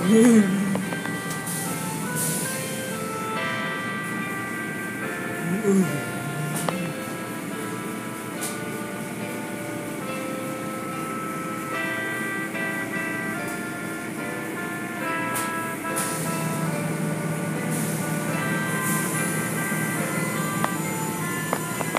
Mm-hmm.